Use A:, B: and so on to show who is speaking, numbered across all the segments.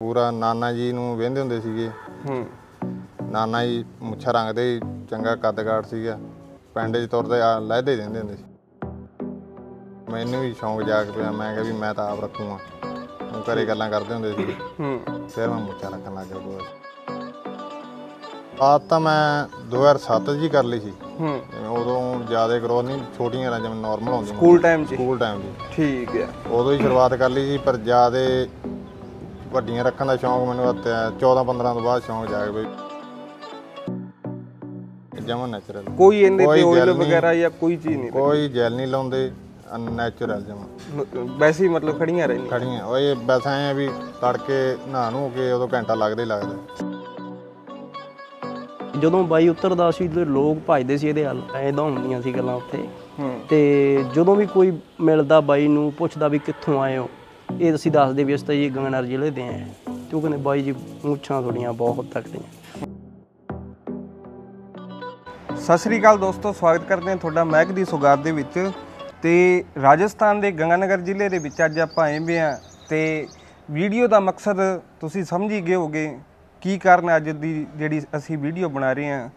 A: ਪੂਰਾ ਨਾਨਾ ਜੀ ਨੂੰ ਵੇਂਦੇ ਹੁੰਦੇ ਸੀਗੇ।
B: ਹੂੰ।
A: ਨਾਨਾ ਜੀ ਮੁੱਛਾਂ ਰੰਗਦੇ ਚੰਗਾ ਕੱਦ-ਕਾਠ ਸੀਗਾ। ਪਿੰਡ 'ਚ ਤੁਰਦੇ ਆ ਲਹਿਦੇ ਦਿੰਦੇ ਹੁੰਦੇ ਸੀ। ਮੈਨੂੰ ਵੀ ਸ਼ੌਂਕ ਜਾਗ ਪਿਆ ਮੈਂ ਕਿਹਾ ਵੀ ਮੈਂ ਤਾਂ ਆਪ ਰੱਖੂਗਾ। ਉਹ ਘਰੇ ਗੱਲਾਂ ਕਰਦੇ ਹੁੰਦੇ ਸੀ।
B: ਹੂੰ।
A: ਫਿਰ ਮੈਂ ਮੁੱਛਾਂ ਰੱਖਣ ਲੱਗ ਗਿਆ ਬੋਲ ਆਦ ਤਾਂ ਮੈਂ 2007 'ਚ ਹੀ ਕਰ ਲਈ ਸੀ।
B: ਹੂੰ।
A: ਉਦੋਂ ਜ਼ਿਆਦਾ ਗਰੋਥ ਨਹੀਂ ਛੋਟੀਆਂ ਰਾਂ ਜਿਵੇਂ ਨਾਰਮਲ ਹੁੰਦੀਆਂ
B: ਸਕੂਲ ਟਾਈਮ 'ਚ
A: ਸਕੂਲ ਟਾਈਮ ਦੀ
B: ਠੀਕ ਹੈ।
A: ਉਦੋਂ ਹੀ ਸ਼ੁਰੂਆਤ ਕਰ ਲਈ ਸੀ ਪਰ ਜ਼ਿਆਦਾ ਵੱਡੀਆਂ ਰੱਖਣ ਦਾ ਸ਼ੌਂਕ ਮੈਨੂੰ 14 15 ਤੋਂ ਬਾਅਦ ਸ਼ੌਂਕ ਜਾਗ ਪਈ ਜਮਾ ਨੈਚੁਰਲ
B: ਕੋਈ ਇਹਦੇ ਤੇ ਆਇਲ। ਵਗੈਰਾ ਜਾਂ ਕੋਈ ਚੀਜ਼ ਨਹੀਂ
A: ਕੋਈ ਜੈਲ ਨਹੀਂ ਲਾਉਂਦੇ ਨੈਚੁਰਲ ਜਮਾ।
B: ਵੈਸੇ ਹੀ ਮਤਲਬ ਖੜੀਆਂ ਰਹਿੰਦੀਆਂ।
A: ਖੜੀਆਂ। ਉਹ ਇਹ ਬਸ ਐ ਆ ਵੀ ਤੜਕੇ ਨਹਾ ਨੂੰ ਕੇ ਉਦੋਂ ਘੰਟਾ ਲੱਗਦਾ ਹੀ ਲੱਗਦਾ।
C: ਜਦੋਂ ਬਾਈ ਉਤਰਦਾ ਸੀ ਤੇ ਲੋਕ ਭਜਦੇ ਸੀ ਇਹਦੇ ਹੱਲ ਐਦਾਂ ਹੁੰਦੀਆਂ ਸੀ ਗੱਲਾਂ ਉੱਥੇ। ਤੇ ਜਦੋਂ ਵੀ ਕੋਈ ਮਿਲਦਾ ਬਾਈ ਨੂੰ ਪੁੱਛਦਾ ਵੀ ਕਿੱਥੋਂ ਆਏ ਹੋ ਇਹ ਤੁਸੀਂ ਦੱਸਦੇ ਵੀ ਅਸੀਂ ਤਾਂ ਜੀ ਗੰਗਨਰ ਜ਼ਿਲ੍ਹੇ ਦੇ ਆਏ ਹਾਂ। ਤੇ ਉਹ ਕਹਿੰਦੇ ਬਾਈ ਜੀ ਮੁੱਛਾਂ ਤੁਹਾਡੀਆਂ ਬਹੁਤ ਤਕੜੀਆਂ
B: ਸਤਿ ਸ੍ਰੀ ਅਕਾਲ ਦੋਸਤੋ, ਸਵਾਗਤ ਕਰਦੇ ਹਾਂ ਤੁਹਾਡਾ ਮਹਿਕ ਦੀ ਸੁਗਾਤ ਦੇ ਵਿੱਚ। ਤੇ ਰਾਜਸਥਾਨ ਦੇ ਗੰਗਾਨਗਰ ਜ਼ਿਲ੍ਹੇ ਦੇ ਵਿੱਚ ਅੱਜ ਆਪਾਂ ਆਏ ਵੀ ਹਾਂ ਤੇ ਵੀਡੀਓ ਦਾ ਮਕਸਦ ਤੁਸੀਂ ਸਮਝ ਹੀ ਗਏ ਹੋਗੇ ਕੀ ਕਾਰਨ ਅੱਜ ਦੀ ਜਿਹੜੀ ਅਸੀਂ ਵੀਡੀਓ ਬਣਾ ਰਹੇ ਹਾਂ।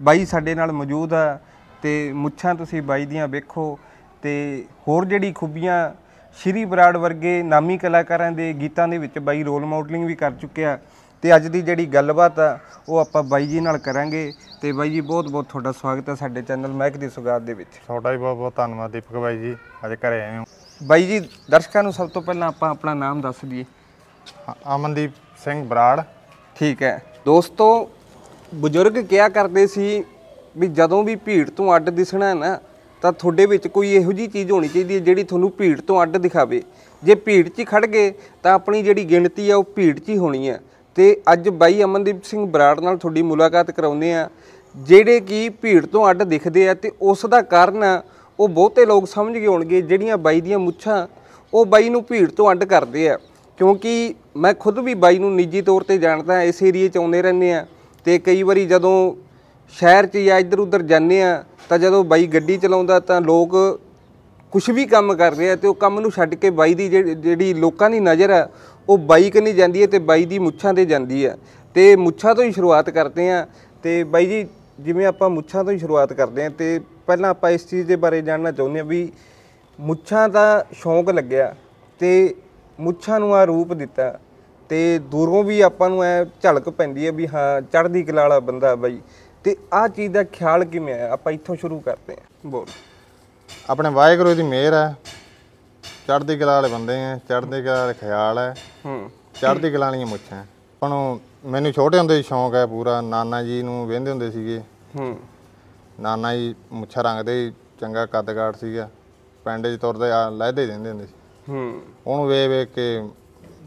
B: ਬਾਈ ਸਾਡੇ ਨਾਲ ਮੌਜੂਦ ਆ ਤੇ ਮੁੱਛਾਂ ਤੁਸੀਂ ਬਾਈ ਦੀਆਂ ਵੇਖੋ ਤੇ ਹੋਰ ਜਿਹੜੀ ਖੂਬੀਆਂ ਸ਼੍ਰੀ ਬਰਾੜ ਵਰਗੇ ਨਾਮੀ ਕਲਾਕਾਰਾਂ ਦੇ ਗੀਤਾਂ ਦੇ ਵਿੱਚ ਬਾਈ ਰੋਲ ਮਾਡਲਿੰਗ ਵੀ ਕਰ ਚੁੱਕਿਆ ਤੇ ਅੱਜ ਦੀ ਜਿਹੜੀ ਗੱਲਬਾਤ ਆ ਉਹ ਆਪਾਂ ਬਾਈ ਜੀ ਨਾਲ ਕਰਾਂਗੇ। ਤੇ ਬਾਈ ਜੀ ਬਹੁਤ ਬਹੁਤ ਤੁਹਾਡਾ ਸਵਾਗਤ ਹੈ ਸਾਡੇ ਚੈਨਲ ਮਹਿਕ ਦੀ ਸੁਗਾਤ ਦੇ ਵਿੱਚ।
A: ਤੁਹਾਡਾ ਵੀ ਬਹੁਤ ਬਹੁਤ ਧੰਨਵਾਦ ਦੀਪਕ ਬਾਈ ਜੀ ਅੱਜ ਘਰੇ ਆਏ ਹੋ।
B: ਬਾਈ ਜੀ ਦਰਸ਼ਕਾਂ ਨੂੰ ਸਭ ਤੋਂ ਪਹਿਲਾਂ ਆਪਾਂ ਆਪਣਾ ਨਾਮ ਦੱਸ ਦਈਏ।
A: ਹਾਂ, ਅਮਨਦੀਪ ਸਿੰਘ ਬਰਾੜ।
B: ਠੀਕ ਹੈ। ਦੋਸਤੋ ਬਜ਼ੁਰਗ ਕਿਹਾ ਕਰਦੇ ਸੀ ਵੀ ਜਦੋਂ ਵੀ ਭੀੜ ਤੋਂ ਅੱਡ ਦਿਸਣਾ ਹੈ ਨਾ ਤਾਂ ਤੁਹਾਡੇ ਵਿੱਚ ਕੋਈ ਇਹੋ ਜੀ ਚੀਜ਼ ਹੋਣੀ ਚਾਹੀਦੀ ਹੈ ਜਿਹੜੀ ਤੁਹਾਨੂੰ ਭੀੜ ਤੋਂ ਅੱਡ ਦਿਖਾਵੇ। ਜੇ ਭੀੜ 'ਚ ਹੀ ਖੜ ਗਏ ਤਾਂ ਆਪਣੀ ਜਿਹੜੀ ਗਿਣਤੀ ਆ ਉਹ ਭੀੜ 'ਚ ਹੀ ਹੋਣੀ ਹੈ ਤੇ ਅੱਜ ਬਾਈ ਅਮਨਦੀਪ ਸਿੰਘ ਬਰਾੜ ਨਾਲ ਤੁਹਾਡੀ ਮੁਲਾਕਾਤ ਕਰਾਉਂਦੇ ਆ ਜਿਹੜੇ ਕਿ ਭੀੜ ਤੋਂ ਅੱਡ ਦਿਖਦੇ ਆ ਤੇ ਉਸ ਦਾ ਕਾਰਨ ਆ, ਉਹ ਬਹੁਤੇ ਲੋਕ ਸਮਝ ਗਏ ਹੋਣਗੇ ਜਿਹੜੀਆਂ ਬਾਈ ਦੀਆਂ ਮੁੱਛਾਂ ਉਹ ਬਾਈ ਨੂੰ ਭੀੜ ਤੋਂ ਅੱਡ ਕਰਦੇ ਆ। ਕਿਉਂਕਿ ਮੈਂ ਖੁਦ ਵੀ ਬਾਈ ਨੂੰ ਨਿੱਜੀ ਤੌਰ ਤੇ ਜਾਣਦਾ ਇਸ ਏਰੀਏ 'ਚ ਆਉਂਦੇ ਰਹਿੰਦੇ ਆ। ਤੇ ਕਈ ਵਾਰੀ ਜਦੋਂ ਸ਼ਹਿਰ 'ਚ ਜਾਂ ਇੱਧਰ ਉੱਧਰ ਜਾਂਦੇ ਆ, ਤਾਂ ਜਦੋਂ ਬਾਈ ਗੱਡੀ ਚਲਾਉਂਦਾ ਤਾਂ ਲੋਕ ਕੁਝ ਵੀ ਕੰਮ ਕਰ ਰਹੇ ਆ ਤੇ ਉਹ ਕੰਮ ਨੂੰ ਛੱਡ ਕੇ ਬਾਈ ਦੀ ਜਿਹੜੀ ਜਿਹੜੀ ਲੋਕਾਂ ਦੀ ਨਜ਼ਰ ਆ, ਉਹ ਬਾਈ ਕਨੀ ਜਾਂਦੀ ਹੈ ਤੇ ਬਾਈ ਦੀ ਮੁੱਛਾਂ ਤੇ ਜਾਂਦੀ ਆ ਤੇ ਮੁੱਛਾਂ ਤੋਂ ਹੀ ਸ਼ੁਰੂਆਤ ਕਰਦੇ ਆ ਤੇ ਬਾਈ ਜੀ, ਜਿਵੇਂ ਆਪਾਂ ਮੁੱਛਾਂ ਤੋਂ ਹੀ ਸ਼ੁਰੂਆਤ ਕਰਦੇ ਆ ਤੇ ਪਹਿਲਾਂ ਆਪਾਂ ਇਸ ਚੀਜ਼ ਦੇ ਬਾਰੇ ਜਾਣਨਾ ਚਾਹੁੰਦੇ ਆ ਵੀ ਮੁੱਛਾਂ ਦਾ ਸ਼ੌਂਕ ਲੱਗਿਆ ਤੇ ਮੁੱਛਾਂ ਨੂੰ ਆ ਰੂਪ ਦਿੱਤਾ ਤੇ ਦੂਰੋਂ ਵੀ ਆਪਾਂ ਨੂੰ ਐ ਝਲਕ ਪੈਂਦੀ ਹੈ ਵੀ ਹਾਂ, ਚੜ੍ਹਦੀ ਕਲਾ ਵਾਲਾ ਬੰਦਾ ਬਾਈ। ਤੇ ਆਹ ਚੀਜ਼ ਦਾ ਖਿਆਲ ਕਿਵੇਂ ਆਇਆ? ਆਪਾਂ ਇੱਥੋਂ ਸ਼ੁਰੂ ਕਰਦੇ ਹਾਂ। ਬੋਲ।
A: ਆਪਣੇ ਵਾਹਿਗੁਰੂ ਦੀ ਮਿਹਰ ਹੈ। ਚੜ੍ਹਦੀ ਕਲਾ ਵਾਲੇ ਬੰਦੇ ਆ ਚੜ੍ਹਦੀ ਕਲਾ ਵਾਲੇ ਖਿਆਲ ਹੈ।
B: ਹੂੰ।
A: ਚੜ੍ਹਦੀ ਕਲਾ ਵਾਲੀਆਂ ਮੁੱਛਾਂ। ਆਪਾਂ ਨੂੰ ਮੈਨੂੰ ਛੋਟੇ ਹੁੰਦੇ ਹੀ ਸ਼ੌਂਕ ਹੈ ਪੂਰਾ। ਨਾਨਾ ਜੀ ਨੂੰ ਵੇਂਦੇ ਹੁੰਦੇ ਸੀਗੇ।
B: ਹੂੰ।
A: ਨਾਨਾ ਜੀ ਮੁੱਛਾਂ ਰੰਗਦੇ ਚੰਗਾ ਕੱਦ-ਕਾਠ ਸੀਗਾ। ਪਿੰਡ 'ਚ ਤੁਰਦੇ ਆ ਲਹਿਦੇ ਦਿੰਦੇ ਹੁੰਦੇ ਸੀ।
B: ਹੂੰ।
A: ਉਹਨੂੰ ਵੇਖ ਵੇਖ ਕੇ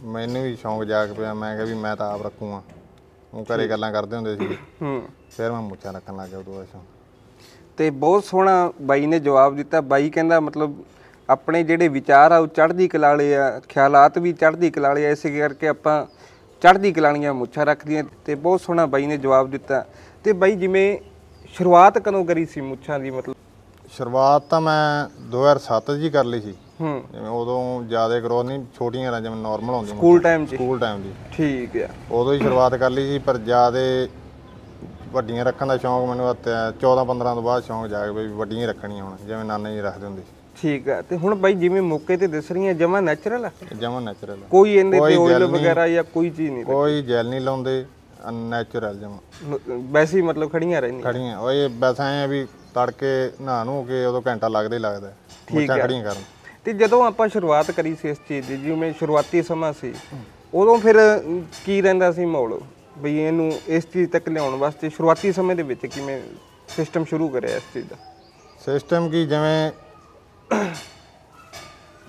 A: ਮੈਨੂੰ ਵੀ ਸ਼ੌਂਕ ਜਾਗ ਪਿਆ। ਮੈਂ ਕਿਹਾ ਵੀ ਮੈਂ ਤਾਂ ਆਪ ਰੱਖੂਗਾ। ਉਹ ਘਰੇ ਗੱਲਾਂ ਕਰਦੇ ਹੁੰਦੇ ਸੀ।
B: ਹੂੰ
A: ਫਿਰ ਮੈਂ ਮੁੱਛਾਂ ਰੱਖਣ ਲੱਗ ਗਿਆ ਉਦੋਂ ਬਾਅਦ
B: ਤੇ ਬਹੁਤ ਸੋਹਣਾ ਬਾਈ ਨੇ ਜਵਾਬ ਦਿੱਤਾ। ਬਾਈ ਕਹਿੰਦਾ ਮਤਲਬ ਆਪਣੇ ਜਿਹੜੇ ਵਿਚਾਰ ਆ ਉਹ ਚੜ੍ਹਦੀ ਕਲਾ ਵਾਲੇ ਆ ਖਿਆਲਾਤ ਵੀ ਚੜ੍ਹਦੀ ਕਲਾ ਵਾਲੇ ਆ ਇਸੇ ਕਰਕੇ ਆਪਾਂ ਚੜ੍ਹਦੀ ਕਲਾ ਵਾਲੀਆਂ ਮੁੱਛਾਂ ਰੱਖਦੀਆਂ। ਤੇ ਬਹੁਤ ਸੋਹਣਾ ਬਾਈ ਨੇ ਜਵਾਬ ਦਿੱਤਾ। ਤੇ ਬਾਈ ਜਿਵੇਂ ਸ਼ੁਰੂਆਤ ਕਦੋਂ ਕਰੀ ਸੀ ਮੁੱਛਾਂ ਦੀ ਮਤਲਬ?
A: ਸ਼ੁਰੂਆਤ ਤਾਂ ਮੈਂ 2007 'ਚ ਹੀ ਕਰ ਲਈ ਸੀ। ਜਿਵੇਂ ਉਦੋਂ ਜ਼ਿਆਦਾ ਗਰੋਥ ਨਹੀਂ ਛੋਟੀਆਂ ਰਾਂ ਜਿਵੇਂ ਨਾਰਮਲ ਹੁੰਦੀਆਂ
B: ਸਕੂਲ ਟਾਈਮ 'ਚ।
A: ਸਕੂਲ ਟਾਈਮ ਦੀ
B: ਠੀਕ ਆ।
A: ਉਦੋਂ ਹੀ ਸ਼ੁਰੂਆਤ ਕਰ ਲਈ ਸੀ ਪਰ ਜ਼ਿਆਦਾ ਵੱਡੀਆਂ ਰੱਖਣ ਦਾ ਸ਼ੌਂਕ ਮੈਨੂੰ 14 15 ਤੋਂ ਬਾਅਦ ਸ਼ੌਂਕ ਜਾਗ ਵੀ ਵੱਡੀਆਂ ਰੱਖਣੀਆਂ ਹੁਣ ਜਿਵੇਂ ਨਾਨਾ ਜੀ ਰੱਖਦੇ ਹੁੰਦੇ। ਸੀ
B: ਠੀਕ ਆ। ਤੇ ਹੁਣ ਬਾਈ ਜਿਵੇਂ ਮੌਕੇ ਤੇ ਦਿਸ ਰਹੀਆਂ ਜਮਾ ਨੈਚੁਰਲ ਆ?
A: ਜਮਾ ਨੈਚੁਰਲ
B: ਕੋਈ ਇਹਦੇ ਤੇ ਆਇਲ। ਵਗੈਰਾ ਜਾਂ ਕੋਈ ਚੀਜ਼ ਨਹੀਂ
A: ਕੋਈ ਜੈਲ ਨਹੀਂ ਲਾਉਂਦੇ ਨੈਚੁਰਲ ਜਮਾ।
B: ਵੈਸੇ ਹੀ ਮਤਲਬ ਖੜੀਆਂ ਰਹਿੰਦੀਆਂ।
A: ਖੜੀਆਂ। ਬਸ ਐ ਆ ਵੀ ਤੜਕੇ ਨਹਾ ਨੂੰ ਕੇ ਉਦੋਂ ਘੰਟਾ ਲੱਗਦਾ ਹੀ ਲੱਗਦਾ। ਮੁੱਛਾਂ ਖੜੀਆਂ ਕਰਨ।
B: ਤੇ ਜਦੋਂ ਆਪਾਂ ਸ਼ੁਰੂਆਤ ਕਰੀ ਸੀ ਇਸ ਚੀਜ਼ ਦੀ ਜਿਵੇਂ ਸ਼ੁਰੂਆਤੀ ਸਮਾਂ ਸੀ ਉਦੋਂ ਫਿਰ ਕੀ ਰਹਿੰਦਾ ਸੀ ਮਾਹੌਲ ਬਈ ਇਹਨੂੰ ਇਸ ਚੀਜ਼ ਤੱਕ ਲਿਆਉਣ ਵਾਸਤੇ ਸ਼ੁਰੂਆਤੀ ਸਮੇਂ ਦੇ ਵਿੱਚ ਕਿਵੇਂ ਸਿਸਟਮ ਸ਼ੁਰੂ ਕਰਿਆ ਇਸ ਚੀਜ਼ ਦਾ?
A: ਸਿਸਟਮ ਕੀ? ਜਿਵੇਂ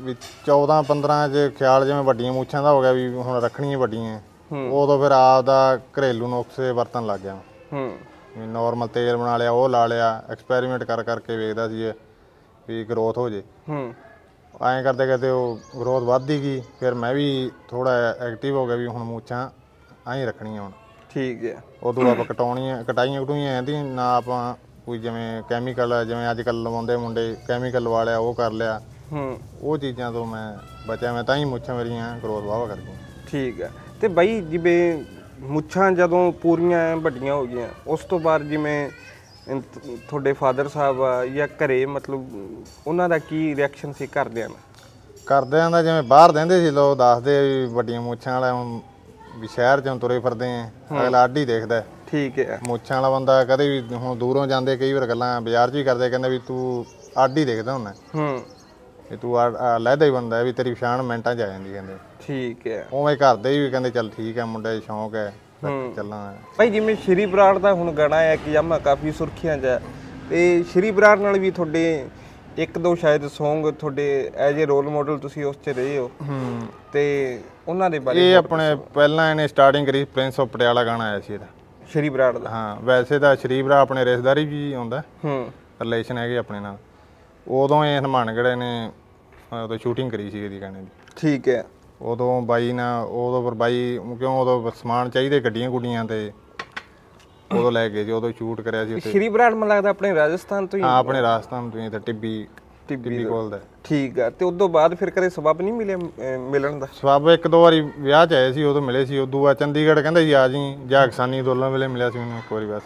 A: ਵੀ 14 15 ਚ ਖਿਆਲ ਜਿਵੇਂ ਵੱਡੀਆਂ ਮੁੱਛਾਂ ਦਾ ਹੋ ਗਿਆ ਵੀ ਹੁਣ ਰੱਖਣੀਆਂ ਵੱਡੀਆਂ। ਉਦੋਂ ਫਿਰ ਆਪ ਦਾ ਘਰੇਲੂ ਨੁਕਸੇ ਵਰਤਣ ਲੱਗ ਗਿਆ।
B: ਹੂੰ।
A: ਨਾਰਮਲ ਤੇਲ ਬਣਾ ਲਿਆ ਉਹ ਲਾ ਲਿਆ ਐਕਸਪੈਰੀਮੈਂਟ ਕਰ ਕਰਕੇ ਵੇਖਦਾ ਸੀ ਇਹ ਵੀ ਗਰੋਥ ਹੋ ਜੇ।
B: ਹੂੰ।
A: ਐਂ ਕਰਦੇ ਕਰਦੇ ਉਹ ਗਰੋਥ ਵੱਧਦੀ ਗਈ ਫਿਰ ਮੈਂ ਵੀ ਥੋੜਾ ਐਕਟਿਵ ਹੋ ਗਿਆ ਵੀ ਹੁਣ ਮੁੱਛਾਂ ਐਂ ਰੱਖਣੀਆਂ ਹੁਣ।
B: ਠੀਕ ਹੈ।
A: ਉਦੋਂ ਆਪਾਂ ਕਟਾਉਣੀਆਂ ਕਟਾਈਆਂ ਕਟੂਈਆਂ ਆਂਦੀ ਨਾ ਆਪਾਂ ਕੋਈ ਜਿਵੇਂ ਕੈਮੀਕਲ ਜਿਵੇਂ ਅੱਜ ਕੱਲ ਲਵਾਉਂਦੇ ਮੁੰਡੇ ਕੈਮੀਕਲ ਲਵਾ ਲਿਆ ਉਹ ਕਰ ਲਿਆ।
B: ਹੂੰ।
A: ਉਹ ਚੀਜ਼ਾਂ ਤੋਂ ਮੈਂ ਬਚਿਆ ਮੈਂ ਤਾਂ ਹੀ ਮੁੱਛਾਂ ਮੇਰੀਆਂ ਗਰੋਥ ਵਾਵਾ ਕਰ ਗਈਆਂ।
B: ਠੀਕ ਹੈ। ਤੇ ਬਾਈ ਜਿਵੇਂ ਮੁੱਛਾਂ ਜਦੋਂ ਪੂਰੀਆਂ ਵੱਡੀਆਂ ਹੋ ਗਈਆਂ ਉਸ ਤੋਂ ਬਾਅਦ ਜਿਵੇਂ ਤੁਹਾਡੇ ਫਾਦਰ ਸਾਹਿਬ ਆ ਜਾਂ ਘਰੇ ਮਤਲਬ ਉਹਨਾਂ ਦਾ ਕੀ ਰਿਐਕਸ਼ਨ ਸੀ ਘਰਦਿਆਂ ਦਾ?
A: ਕਰਦਿਆਂ ਦਾ ਜਿਵੇਂ ਬਾਹਰ ਦਿੰਦੇ ਸੀ ਲੋਕ ਦੱਸਦੇ ਵੀ ਵੱਡੀਆਂ ਮੁੱਛਾਂ ਵਾਲਾ ਹੁਣ ਵੀ ਸ਼ਹਿਰ ਚੋਂ ਤੁਰੇ ਫਿਰਦੇ ਆ ਅਗਲਾ ਹੀ ਦੇਖਦਾ।
B: ਠੀਕ ਹੈ।
A: ਮੁੱਛਾਂ ਵਾਲਾ ਬੰਦਾ ਕਦੇ ਵੀ ਹੁਣ ਦੂਰੋਂ ਜਾਂਦੇ ਕਈ ਵਾਰ ਗੱਲਾਂ ਬਾਜ਼ਾਰ 'ਚ ਵੀ ਕਰਦੇ ਕਹਿੰਦੇ ਵੀ ਤੂੰ ਹੀ ਦੇਖਦਾ ਹੁੰਦਾ।
B: ਹੂੰ।
A: ਵੀ ਤੂੰ ਲੈਦਾ ਹੀ ਬੰਦਾ ਵੀ ਤੇਰੀ ਪਛਾਣ ਮਿੰਟਾਂ 'ਚ ਆ ਜਾਂਦੀ ਕਹਿੰਦੇ।
B: ਠੀਕ ਹੈ।
A: ਉਵੇਂ ਘਰਦੇ ਵੀ ਕਹਿੰਦੇ ਚੱਲ ਠੀਕ ਹੈ ਮੁੰਡੇ ਸ਼ੌਂਕ ਹੈ। ਚੱਲਾਂ
B: ਭਾਈ ਜਿਵੇਂ ਸ਼੍ਰੀ ਬਰਾੜ ਦਾ ਹੁਣ ਗਾਣਾ ਹੈ ਕਿ ਯਾਮਾ ਕਾਫੀ ਸੁਰਖੀਆਂ 'ਚ ਤੇ ਸ਼੍ਰੀ ਬਰਾੜ ਨਾਲ ਵੀ ਤੁਹਾਡੇ ਇੱਕ ਦੋ ਸ਼ਾਇਦ Song ਤੁਹਾਡੇ ਐਜ ਏ ਰੋਲ ਮਾਡਲ ਤੁਸੀਂ ਉਸ 'ਚ ਰਹੇ ਹੋ।
A: ਹੂੰ।
B: ਤੇ ਉਹਨਾਂ ਦੇ ਬਾਰੇ
A: ਇਹ ਆਪਣੇ ਪਹਿਲਾਂ ਇਹਨੇ ਸਟਾਰਟਿੰਗ ਕਰੀ ਪ੍ਰਿੰਸ ਆਫ ਪਟਿਆਲਾ ਗਾਣਾ ਆਇਆ ਸੀ ਇਹਦਾ।
B: ਸ਼੍ਰੀ ਬਰਾੜ ਦਾ।
A: ਹਾਂ ਵੈਸੇ ਤਾਂ ਸ਼ਰੀਫਰਾ ਆਪਣੇ ਰਿਸ਼ਤੇਦਾਰੀ ਵੀ ਆਉਂਦਾ
B: ਹੂੰ।
A: ਰਿਲੇਸ਼ਨ ਹੈਗੇ ਆਪਣੇ ਨਾਲ। ਉਦੋਂ ਇਹ ਹਨੂੰਮਾਨਗੜ੍ਹ ਨੇ ਉਦੋਂ ਸ਼ੂਟਿੰਗ ਕਰੀ ਸੀ ਇਹਦੀ ਗਾਣੇ ਦੀ।
B: ਠੀਕ ਹੈ।
A: ਉਦੋਂ ਬਾਈ ਨਾਲ ਉਦੋਂ ਪਰ ਬਾਈ ਕਿਉਂ ਉਦੋਂ ਸਮਾਨ ਚਾਹੀਦੇ ਗੱਡੀਆਂ ਗੁੱਡੀਆਂ ਤੇ। ਉਦੋਂ ਲੈ ਗਏ ਸੀ ਉਦੋਂ ਸ਼ੂਟ ਕਰਿਆ ਸੀ ਉੱਥੇ।
B: ਸ਼੍ਰੀ ਬਰਾੜ ਮੈਨੂੰ ਲੱਗਦਾ ਆਪਣੇ ਰਾਜਸਥਾਨ ਤੋਂ ਹੀ
A: ਹਾਂ ਆਪਣੇ ਰਾਜਸਥਾਨ ਤੋਂ ਹੀ ਤੇ ਟਿੱਬੀ ਟਿੱਬੀ ਕੋਲ ਦਾ।
B: ਠੀਕ ਆ ਤੇ ਤੋਂ ਬਾਅਦ ਫਿਰ ਕਦੇ ਸਬਬ ਨਹੀਂ ਅਹ, ਮਿਲਣ ਦਾ?
A: ਸਵਾਬ ਇੱਕ ਦੋ ਵਾਰੀ ਵਿਆਹ ਚ ਆਏ ਸੀ ਉਦੋਂ ਮਿਲੇ ਸੀ ਉਦੋਂ ਬਾਅਦ ਚੰਡੀਗੜ੍ਹ ਕਹਿੰਦੇ ਸੀ ਆ ਜੀ ਜਾਂ ਕਿਸਾਨੀ ਅੰਦੋਲਨ ਵੇਲੇ ਮਿਲਿਆ ਸੀ ਮੈਨੂੰ ਇੱਕ ਵਾਰੀ ਬਸ।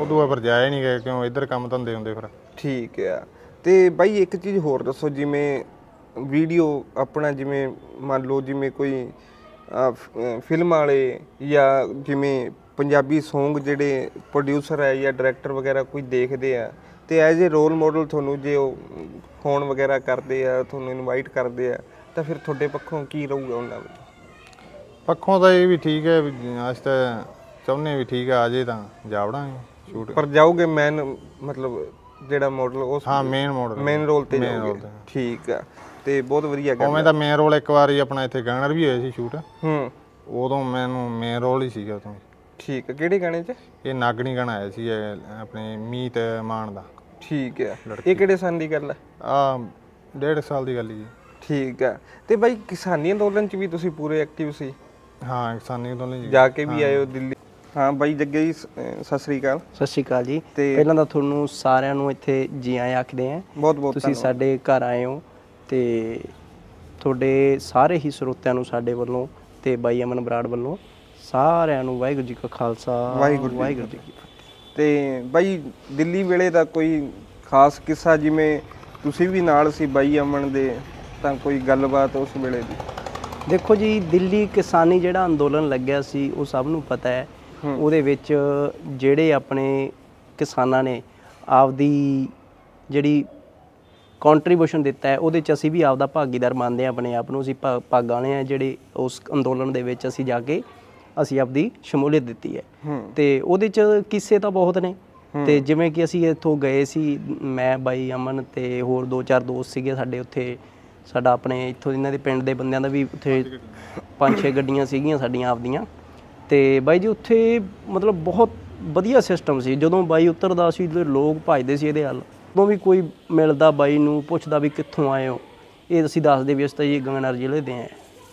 A: ਉਦੋਂ ਬਾਅਦ ਫਿਰ ਜਾਇਆ ਨਹੀਂ ਗਏ ਕਿਉਂ ਇੱਧਰ ਕੰਮ ਧੰਦੇ ਹੁੰਦੇ ਫਿਰ।
B: ਠੀਕ ਆ ਤੇ ਬਾਈ ਇੱਕ ਚੀਜ਼ ਹੋਰ ਦੱਸੋ ਜਿਵੇਂ ਵੀਡੀਓ ਆਪਣਾ ਜਿਵੇਂ ਮੰਨ ਲਓ ਜਿਵੇਂ ਕੋਈ ਫਿਲਮ ਵਾਲੇ ਜਾਂ ਜਿਵੇਂ ਪੰਜਾਬੀ Song ਜਿਹੜੇ ਪ੍ਰੋਡਿਊਸਰ ਹੈ ਜਾਂ ਡਾਇਰੈਕਟਰ ਵਗੈਰਾ ਕੋਈ ਦੇਖਦੇ ਆ ਤੇ ਐਜ਼ ਏ ਰੋਲ ਮਾਡਲ ਤੁਹਾਨੂੰ ਜੇ ਉਹ ਫੋਨ ਵਗੈਰਾ ਕਰਦੇ ਆ ਤੁਹਾਨੂੰ ਇਨਵਾਈਟ ਕਰਦੇ ਆ ਤਾਂ ਫਿਰ ਤੁਹਾਡੇ ਪੱਖੋਂ ਕੀ ਰਹੂਗਾ ਉਹਨਾਂ ਵਿੱਚ
A: ਪੱਖੋਂ ਤਾਂ ਇਹ ਵੀ ਠੀਕ ਹੈ ਵੀ ਅੱਜ ਤਾਂ ਚਾਹੁੰਦੇ ਵੀ ਠੀਕ ਆ ਅਜੇ ਤਾਂ ਜਾਵੜਾਂਗੇ ਸ਼ੂਟ
B: ਪਰ ਜਾਓਗੇ ਮੈਨ ਮਤਲਬ ਜਿਹੜਾ ਮਾਡਲ ਉਸ
A: ਹਾਂ ਮੇਨ ਮਾਡਲ
B: ਮੇਨ ਰੋਲ ਤੇ ਜਾਓਗੇ। ਠੀਕ ਆ। ਤੇ ਬਹੁਤ ਵਧੀਆ ਗੱਲ
A: ਉਵੇਂ ਤਾਂ ਮੇਨ ਰੋਲ ਇੱਕ ਵਾਰੀ ਆਪਣਾ ਇੱਥੇ ਗਾਣਰ ਵੀ ਹੋਏ ਸੀ ਸ਼ੂਟ
B: ਹੂੰ।
A: ਉਦੋਂ ਮੈਨੂੰ ਮੇਨ ਰੋਲ ਹੀ ਸੀਗਾ ਉਦੋਂ
B: ਠੀਕ ਆ ਕਿਹੜੇ ਗਾਣੇ 'ਚ?
A: ਇਹ ਨਾਗਣੀ ਗਾਣਾ ਆਇਆ ਸੀ ਆਪਣੇ ਮੀਤ ਮਾਨ ਦਾ।
B: ਠੀਕ ਆ ਇਹ ਕਿਹੜੇ ਸਾਲ ਦੀ ਗੱਲ ਹੈ?
A: ਆ ਡੇਢ ਸਾਲ ਦੀ ਗੱਲ ਹੀ ਜੀ
B: ਠੀਕ ਆ ਤੇ ਬਾਈ ਕਿਸਾਨੀ ਅੰਦੋਲਨ 'ਚ ਵੀ ਤੁਸੀਂ ਪੂਰੇ ਐਕਟਿਵ ਸੀ?
A: ਹਾਂ ਕਿਸਾਨੀ ਤੋਂ ਲਈ
B: ਜਾ ਕੇ ਵੀ ਆਏ ਹੋ ਦਿੱਲੀ। ਹਾਂ ਬਾਈ ਜੱਗੇ ਜੀ ਸਤਿ ਸ੍ਰੀ ਅਕਾਲ।
C: ਸਤਿ ਸ਼੍ਰੀ ਅਕਾਲ ਜੀ।
B: ਤੇ-
C: ਪਹਿਲਾਂ ਤਾਂ ਤੁਹਾਨੂੰ ਸਾਰਿਆਂ ਨੂੰ ਇੱਥੇ ਜੀ ਆਇਆਂ ਆਖਦੇ ਆਂ
B: ਬਹੁਤ ਬਹੁਤ
C: ਤੁਸੀਂ ਸਾਡੇ ਘਰ ਆਏ ਹੋ। ਤੇ ਤੁਹਾਡੇ ਸਾਰੇ ਹੀ ਸਰੋਤਿਆਂ ਨੂੰ ਸਾਡੇ ਵੱਲੋਂ ਤੇ ਬਾਈ ਅਮਨ ਬਰਾੜ ਵੱਲੋਂ ਸਾਰਿਆਂ ਨੂੰ ਵਾਹਿਗੁਰੂ ਜੀ ਕਾ ਖਾਲਸਾ
B: ਵਾਹਿਗੁਰੂ ਜੀ ਕੀ
C: ਫਤਿਹ।
B: ਤੇ ਬਾਈ ਦਿੱਲੀ ਵੇਲੇ ਦਾ ਕੋਈ ਖਾਸ ਕਿੱਸਾ ਜਿਵੇਂ ਤੁਸੀਂ ਵੀ ਨਾਲ ਸੀ ਬਾਈ ਅਮਨ ਦੇ ਤਾਂ ਕੋਈ ਗੱਲਬਾਤ ਉਸ ਵੇਲੇ ਦੀ?
C: ਦੇਖੋ ਜੀ ਦਿੱਲੀ ਕਿਸਾਨੀ ਜਿਹੜਾ ਅੰਦੋਲਨ ਲੱਗਿਆ ਸੀ ਉਹ ਸਭ ਨੂੰ ਪਤਾ ਹੈ। ਉਹਦੇ ਵਿੱਚ ਜਿਹੜੇ ਆਪਣੇ ਕਿਸਾਨਾਂ ਨੇ ਆਪਦੀ ਜਿਹੜੀ ਕੰਟਰੀਬਿਊਸ਼ਨ ਦਿੱਤਾ ਹੈ ਉਹਦੇ ਚ ਅਸੀਂ ਵੀ ਆਪਦਾ ਭਾਗੀਦਾਰ ਮੰਨਦੇ ਹਾਂ ਆਪਣੇ ਆਪ ਨੂੰ ਅਸੀਂ ਭਾਗ ਵਾਲੇ ਆ ਜਿਹੜੇ ਉਸ ਅੰਦੋਲਨ ਦੇ ਵਿੱਚ ਅਸੀਂ ਜਾ ਕੇ ਅਸੀਂ ਆਪਦੀ ਸ਼ਮੂਲੀਅਤ ਦਿੱਤੀ ਹੈ। ਤੇ ਉਹਦੇ ਚ ਕਿੱਸੇ ਤਾਂ ਬਹੁਤ ਨੇ। ਤੇ ਜਿਵੇਂ ਕਿ ਅਸੀਂ ਇੱਥੋਂ ਗਏ ਸੀ ਮੈਂ ਬਾਈ ਅਮਨ ਤੇ ਹੋਰ ਦੋ ਚਾਰ ਦੋਸਤ ਸੀਗੇ ਸਾਡੇ ਉੱਥੇ। ਸਾਡਾ ਆਪਣੇ ਇੱਥੋਂ ਇਹਨਾਂ ਦੇ ਪਿੰਡ ਦੇ ਬੰਦਿਆਂ ਦਾ ਵੀ ਉੱਥੇ ਪੰਜ ਛੇ ਗੱਡੀਆਂ। ਸੀਗੀਆਂ ਸਾਡੀਆਂ ਆਪਦੀਆਂ। ਤੇ ਬਾਈ ਜੀ ਉੱਥੇ ਮਤਲਬ ਬਹੁਤ ਵਧੀਆ ਸਿਸਟਮ ਸੀ। ਜਦੋਂ ਬਾਈ ਉਤਰਦਾ ਸੀ ਲੋਕ ਭੱਜਦੇ ਸੀ ਇਹਦੇ ਹੱਲ ਉਦੋਂ ਵੀ ਕੋਈ ਮਿਲਦਾ ਬਾਈ ਨੂੰ ਪੁੱਛਦਾ ਵੀ ਕਿੱਥੋਂ ਆਏ ਹੋ? ਇਹ ਅਸੀਂ ਦੱਸਦੇ ਵੀ ਅਸੀਂ ਤਾਂ ਜੀ ਗੰਗਨਰ ਜ਼ਿਲ੍ਹੇ ਦੇ ਆਂ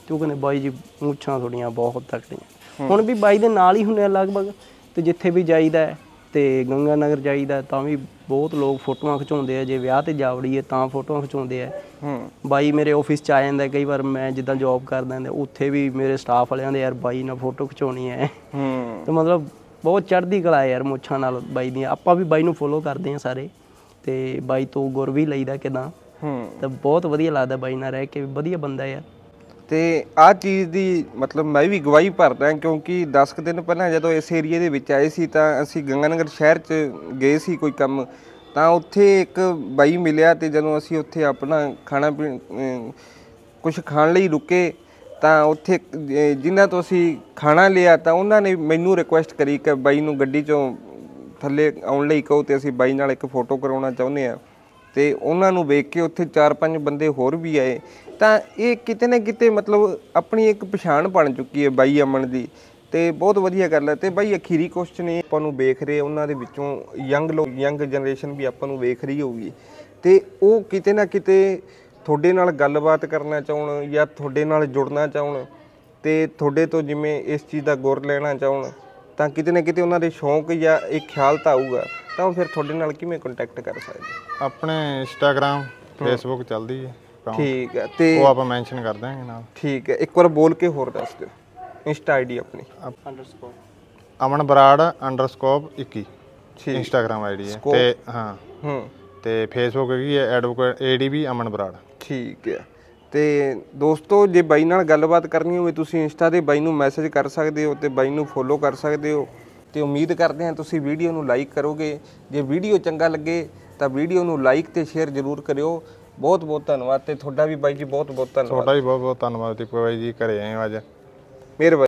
C: ਤੇ ਉਹ ਕਹਿੰਦੇ ਬਾਈ ਜੀ ਮੁੱਛਾਂ ਤੁਹਾਡੀਆਂ ਬਹੁਤ ਤਕੜੀਆਂ। ਹੁਣ ਵੀ ਬਾਈ ਦੇ ਨਾਲ ਹੀ ਹੁੰਦੇ ਆ ਲਗਭਗ। ਤੇ ਜਿੱਥੇ ਵੀ ਜਾਈਦਾ ਹੈ ਤੇ ਗੰਗਾ ਨਗਰ ਜਾਈਦਾ ਤਾਂ ਵੀ ਬਹੁਤ ਲੋਕ ਫੋਟੋਆਂ ਖਿਚਾਉਂਦੇ ਆ। ਜੇ ਵਿਆਹ ਤੇ ਜਾਵੜੀਏ ਤਾਂ ਫੋਟੋਆਂ ਖਿਚਾਉਂਦੇ ਆ।
B: ਹੂੰ।
C: ਬਾਈ ਮੇਰੇ ਆਫਿਸ ਚ ਆ ਜਾਂਦਾ ਕਈ ਵਾਰ ਮੈਂ ਜਿੱਦਾਂ ਜੌਬ ਕਰਦਾ ਹੁੰਦਾ ਉੱਥੇ ਵੀ ਮੇਰੇ ਸਟਾਫ ਵਾਲਿਆਂ ਦੇ ਯਾਰ ਬਾਈ ਨਾਲ ਫੋਟੋ ਖਿਚਾਉਣੀ ਹੈ।
B: ਹੂੰ।
C: ਤੇ ਮਤਲਬ ਬਹੁਤ ਚੜ੍ਹਦੀ ਕਲਾ ਹੈ ਯਾਰ ਮੁੱਛਾਂ ਨਾਲ ਬਾਈ ਦੀਆਂ। ਆਪਾਂ ਵੀ ਬਾਈ ਨੂੰ ਫੋਲੋ ਕਰਦੇ ਆ ਸਾਰੇ। ਤੇ ਬਾਈ ਤੋਂ ਗੁਰ ਵੀ ਲਈਦਾ ਕਿਦਾਂ
B: ਹੂੰ।
C: ਤਾਂ ਬਹੁਤ ਵਧੀਆ ਲੱਗਦਾ ਬਾਈ ਨਾਲ ਰਹਿ ਕੇ ਵਧੀਆ ਬੰਦਾ ਯਾਰ
B: ਤੇ ਆ ਚੀਜ਼ ਦੀ ਮਤਲਬ ਮੈਂ ਵੀ ਗਵਾਹੀ ਭਰਦਾ ਕਿਉਂਕਿ 10 ਕੁ ਦਿਨ ਪਹਿਲਾਂ ਜਦੋਂ ਇਸ ਏਰੀਏ ਦੇ ਵਿੱਚ ਆਏ ਸੀ ਤਾਂ ਅਸੀਂ ਗੰਗਾਨਗਰ ਸ਼ਹਿਰ 'ਚ ਗਏ ਸੀ ਕੋਈ ਕੰਮ ਤਾਂ ਉੱਥੇ ਇੱਕ ਬਾਈ ਮਿਲਿਆ ਤੇ ਜਦੋਂ ਅਸੀਂ ਉੱਥੇ ਆਪਣਾ ਖਾਣਾ ਪੀਣ ਕੁਝ ਖਾਣ ਲਈ ਰੁਕੇ ਤਾਂ ਉੱਥੇ ਜਿਨ੍ਹਾਂ ਤੋਂ ਅਸੀਂ ਖਾਣਾ ਲਿਆ ਤਾਂ ਉਹਨਾਂ ਨੇ ਮੈਨੂੰ ਰਿਕੁਐਸਟ ਕਰੀ ਕਿ ਬਾਈ ਨੂੰ ਗੱਡੀ 'ਚੋਂ ਥੱਲੇ ਆਉਣ ਲਈ ਕਹੋ ਤੇ ਅਸੀਂ ਬਾਈ ਨਾਲ ਇੱਕ ਫੋਟੋ ਕਰਾਉਣਾ ਚਾਹੁੰਦੇ ਆ ਤੇ ਉਹਨਾਂ ਨੂੰ ਵੇਖ ਕੇ ਉੱਥੇ ਚਾਰ ਪੰਜ ਬੰਦੇ ਹੋਰ ਵੀ ਆਏ। ਤਾਂ ਇਹ ਕਿਤੇ ਨਾ ਕਿਤੇ ਮਤਲਬ ਆਪਣੀ ਇੱਕ ਪਛਾਣ ਬਣ ਚੁੱਕੀ ਹੈ ਬਾਈ ਅਮਨ ਦੀ। ਤੇ ਬਹੁਤ ਵਧੀਆ ਗੱਲ ਹੈ। ਤੇ ਬਾਈ ਅਖੀਰੀ ਕੁਐਸਚਨ ਇਹ ਆਪਾਂ ਨੂੰ ਵੇਖ ਰਹੇ ਉਹਨਾਂ ਦੇ ਵਿੱਚੋਂ ਯੰਗ ਲੋਕ ਯੰਗ ਜਨਰੇਸ਼ਨ ਵੀ ਆਪਾਂ ਨੂੰ ਵੇਖ ਰਹੀ ਹੋਊਗੀ। ਤੇ ਉਹ ਕਿਤੇ ਨਾ ਕਿਤੇ ਤੁਹਾਡੇ ਨਾਲ ਗੱਲਬਾਤ ਕਰਨਾ ਚਾਹਣ ਜਾਂ ਤੁਹਾਡੇ ਨਾਲ ਜੁੜਨਾ ਚਾਹਣ ਤੇ ਤੁਹਾਡੇ ਤੋਂ ਜਿਵੇਂ ਇਸ ਚੀਜ਼ ਦਾ ਗੁਰ ਲੈਣਾ ਚਾਹਣ ਤਾਂ ਕਿਤੇ ਨਾ ਕਿਤੇ ਉਹਨਾਂ ਦੇ ਸ਼ੌਂਕ ਜਾਂ ਇੱਕ ਖਿਆਲ ਤਾਂ ਆਊਗਾ ਤਾਂ ਉਹ ਫਿਰ ਤੁਹਾਡੇ ਨਾਲ ਕਿਵੇਂ ਕੰਟੈਕਟ ਕਰ ਸਕਦੇ?
A: ਆਪਣੇ ਇੰਸਟਾਗ੍ਰam ਫੇਸਬੁੱਕ ਚੱਲਦੀ ਹੈ।
B: ਠੀਕ ਹੈ ਤੇ
A: ਉਹ ਆਪਾਂ ਮੈਂਸ਼ਨ ਕਰ ਦਾਂਗੇ ਨਾਲ।
B: ਠੀਕ ਹੈ ਇੱਕ ਵਾਰ ਬੋਲ ਕੇ ਹੋਰ ਦੱਸ ਦਿਓ। ਇੰਸਟਾ ਆਈਡੀ ਆਪਣੀ।
A: ਅਮਨ ਬਰਾੜ ਅੰਡਰਸਕੋਪ 21
B: ਠੀਕ।
A: ਇੰਸਟਾਗ੍ਰam ਆਈਡੀ ਹੈ। ਤੇ ਹਾਂ।
B: ਹੂੰ।
A: ਤੇ ਫੇਸਬੁੱਕ ਹੈਗੀ ਹੈ ਐਡਵੋਕੇਟ ਏਡੀਬੀ ਅਮਨ ਬਰਾੜ।
B: ਠੀਕ ਹੈ। ਤੇ ਦੋਸਤੋ ਜੇ ਬਾਈ ਨਾਲ ਗੱਲਬਾਤ ਕਰਨੀ ਹੋਵੇ ਤੁਸੀਂ ਇੰਸਟਾ ਤੇ ਬਾਈ ਨੂੰ ਮੈਸੇਜ ਕਰ ਸਕਦੇ ਹੋ ਤੇ ਬਾਈ ਨੂੰ ਫੋਲੋ ਕਰ ਸਕਦੇ ਹੋ। ਤੇ ਉਮੀਦ ਕਰਦੇ ਹਾਂ ਤੁਸੀਂ ਵੀਡੀਓ ਨੂੰ ਲਾਈਕ ਕਰੋਗੇ। ਜੇ ਵੀਡੀਓ ਚੰਗਾ ਲੱਗੇ ਤਾਂ ਵੀਡੀਓ ਨੂੰ ਲਾਈਕ ਤੇ ਸ਼ੇਅਰ ਜ਼ਰੂਰ ਕਰਿਓ। ਬਹੁਤ ਬਹੁਤ ਧੰਨਵਾਦ ਤੇ ਤੁਹਾਡਾ ਵੀ ਬਾਈ ਜੀ ਬਹੁਤ ਬਹੁਤ ਧੰਨਵਾਦ।
A: ਤੁਹਾਡਾ ਵੀ ਬਹੁਤ ਬਹੁਤ ਧੰਨਵਾਦ ਦੀਪਕ ਬਾਈ ਜੀ ਘਰੇ ਆਏ ਹੋ ਅੱਜ।
B: ਮਿਹਰਬਾਨੀ।